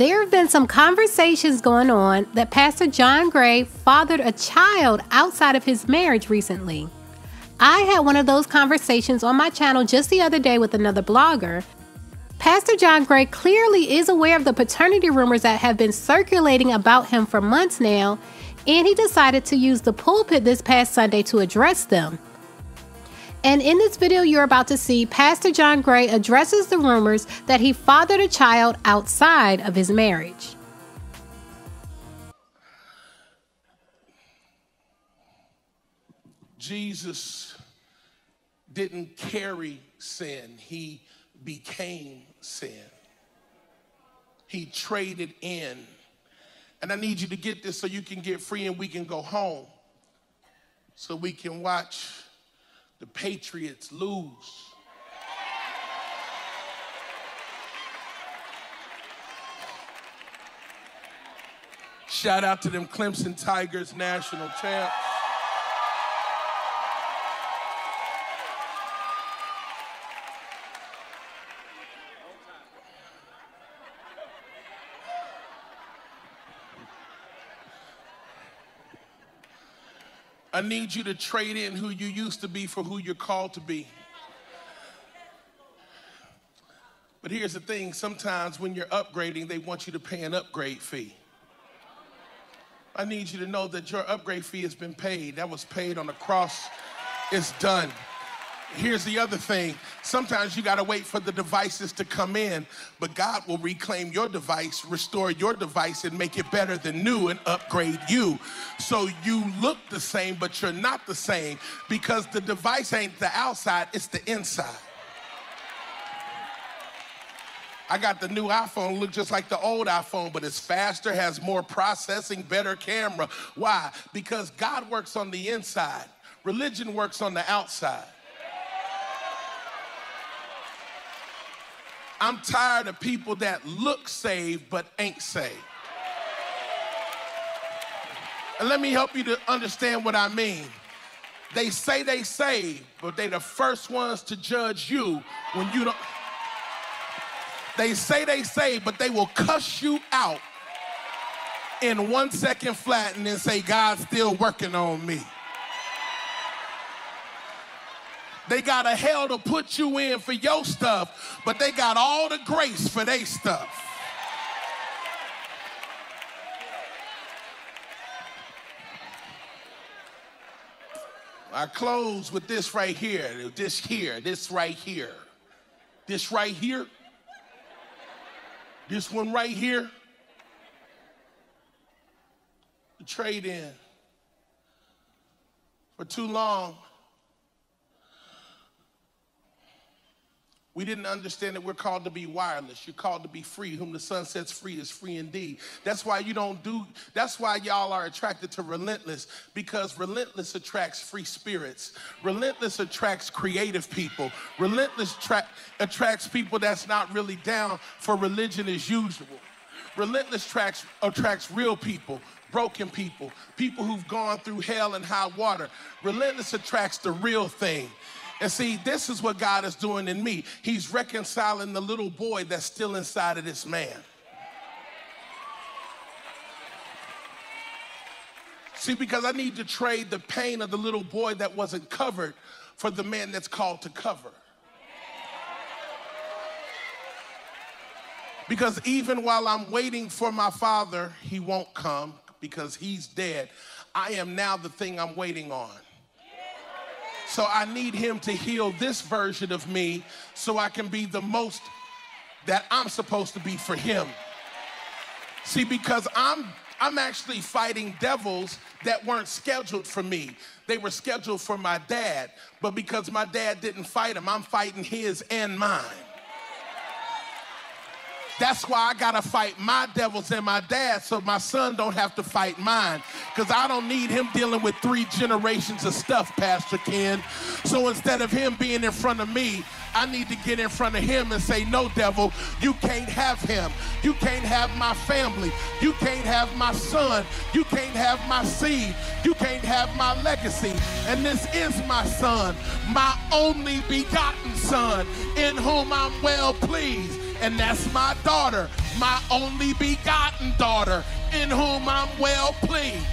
There have been some conversations going on that Pastor John Gray fathered a child outside of his marriage recently. I had one of those conversations on my channel just the other day with another blogger. Pastor John Gray clearly is aware of the paternity rumors that have been circulating about him for months now, and he decided to use the pulpit this past Sunday to address them. And in this video you're about to see, Pastor John Gray addresses the rumors that he fathered a child outside of his marriage. Jesus didn't carry sin, he became sin. He traded in. And I need you to get this so you can get free and we can go home. So we can watch the Patriots lose. Shout out to them Clemson Tigers national champs. I need you to trade in who you used to be for who you're called to be. But here's the thing sometimes when you're upgrading, they want you to pay an upgrade fee. I need you to know that your upgrade fee has been paid. That was paid on the cross. It's done. Here's the other thing. Sometimes you got to wait for the devices to come in, but God will reclaim your device, restore your device, and make it better than new and upgrade you. So you look the same, but you're not the same because the device ain't the outside, it's the inside. I got the new iPhone, look just like the old iPhone, but it's faster, has more processing, better camera. Why? Because God works on the inside, religion works on the outside. I'm tired of people that look saved but ain't saved. And let me help you to understand what I mean. They say they saved, but they the first ones to judge you when you don't. They say they saved, but they will cuss you out in one second flat and then say, God's still working on me. They got a hell to put you in for your stuff, but they got all the grace for their stuff. I close with this right here, this here, this right here, this right here, this one right here, trade in. For too long, We didn't understand that we're called to be wireless. You're called to be free. Whom the Son sets free is free indeed. That's why you don't do, that's why y'all are attracted to relentless, because relentless attracts free spirits. Relentless attracts creative people. Relentless tra- attracts people that's not really down for religion as usual. Relentless tracks, attracts real people, broken people, people who've gone through hell and high water. Relentless attracts the real thing. And see, this is what God is doing in me. He's reconciling the little boy that's still inside of this man. See, because I need to trade the pain of the little boy that wasn't covered for the man that's called to cover. Because even while I'm waiting for my father, he won't come because he's dead. I am now the thing I'm waiting on. So I need him to heal this version of me so I can be the most that I'm supposed to be for him. See, because I'm I'm actually fighting devils that weren't scheduled for me. They were scheduled for my dad, but because my dad didn't fight them, I'm fighting his and mine. That's why I gotta fight my devils and my dad so my son don't have to fight mine. Because I don't need him dealing with three generations of stuff, Pastor Ken. So instead of him being in front of me, I need to get in front of him and say, No, devil, you can't have him. You can't have my family. You can't have my son. You can't have my seed. You can't have my legacy. And this is my son, my only begotten son, in whom I'm well pleased and that's my daughter. my only begotten daughter, in whom I'm well pleased.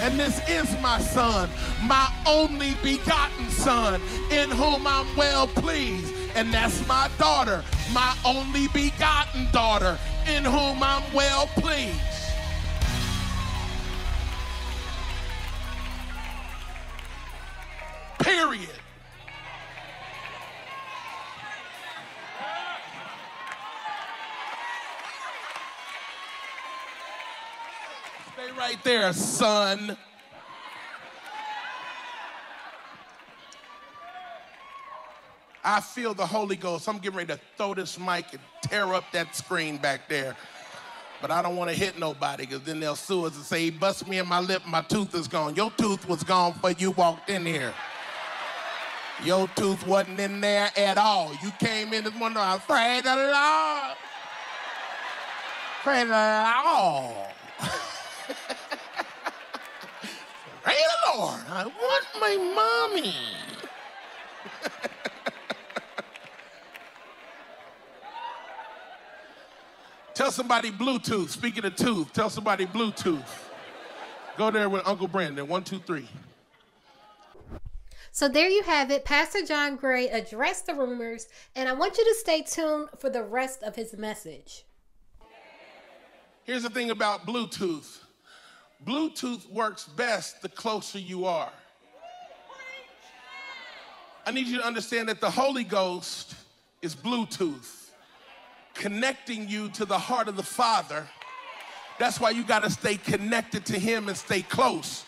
And this is my son, my only begotten son, in whom I'm well pleased. And that's my daughter, my only begotten daughter, in whom I'm well pleased. Period. Right there, son. I feel the Holy Ghost. I'm getting ready to throw this mic and tear up that screen back there. But I don't want to hit nobody because then they'll sue us and say, he bust me in my lip, my tooth is gone. Your tooth was gone before you walked in here. Your tooth wasn't in there at all. You came in this morning, I prayed the Lord. Praise the Lord. Lord. I want my mommy. Tell somebody Bluetooth. Speaking of tooth, tell somebody Bluetooth. Go there with Uncle Brandon. One, two, three. So there you have it. Pastor John Gray addressed the rumors, and I want you to stay tuned for the rest of his message. Here's the thing about Bluetooth Bluetooth works best the closer you are. I need you to understand that the Holy Ghost is Bluetooth, connecting you to the heart of the Father. That's why you got to stay connected to Him and stay close.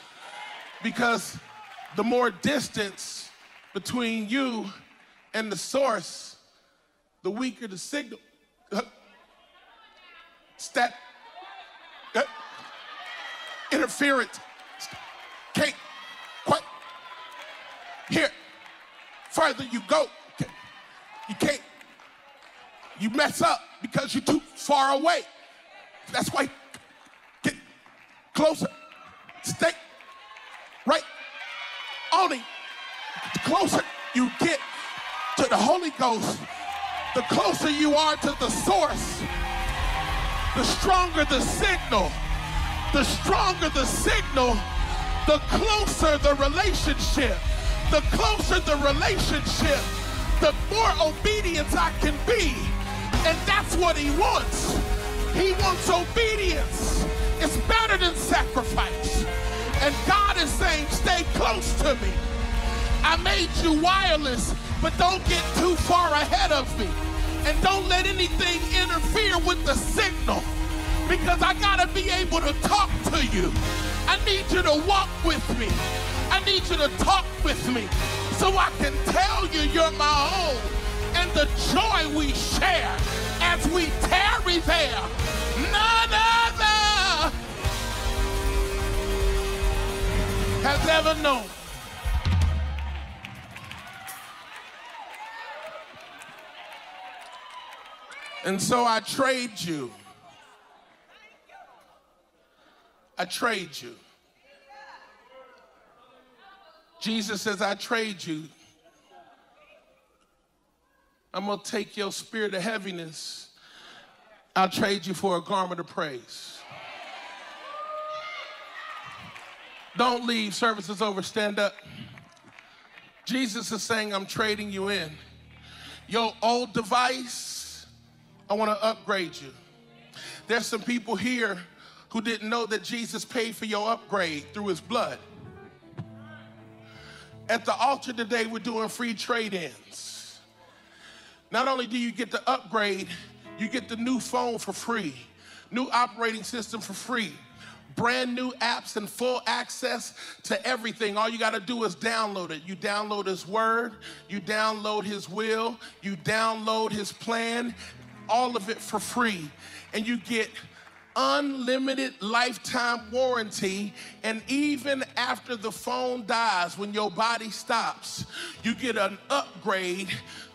Because the more distance between you and the source, the weaker the signal. Step. Interference. Can't quite. Here. Further you go, you can't. You mess up because you're too far away. That's why. Get closer. Stay right only the closer you get to the Holy Ghost, the closer you are to the source, the stronger the signal. The stronger the signal, the closer the relationship. The closer the relationship, the more obedience I can be. And that's what he wants. He wants obedience. It's better than sacrifice. And God is saying, stay close to me. I made you wireless, but don't get too far ahead of me. And don't let anything interfere with the signal because I got to be able to talk to you. I need you to walk with me. I need you to talk with me so I can tell you you're my own and the joy we share as we tarry there. None other has ever known. And so I trade you. I trade you. Jesus says, I trade you. I'm going to take your spirit of heaviness. I'll trade you for a garment of praise. Don't leave. Services over. Stand up. Jesus is saying, I'm trading you in. Your old device, I want to upgrade you. There's some people here who didn't know that Jesus paid for your upgrade through his blood. At the altar today, we're doing free trade ins. Not only do you get the upgrade, you get the new phone for free, new operating system for free, brand new apps and full access to everything. All you got to do is download it. You download His Word, you download His will, you download His plan, all of it for free. And you get unlimited lifetime warranty. And even after the phone dies, when your body stops, you get an upgrade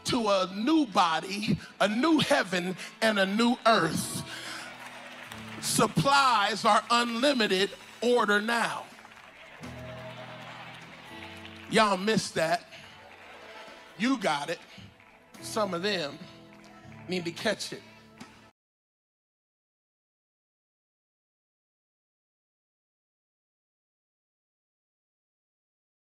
to a new body, a new heaven, and a new earth. Supplies are unlimited. Order now. Y'all missed that. You got it. Some of them need to catch it.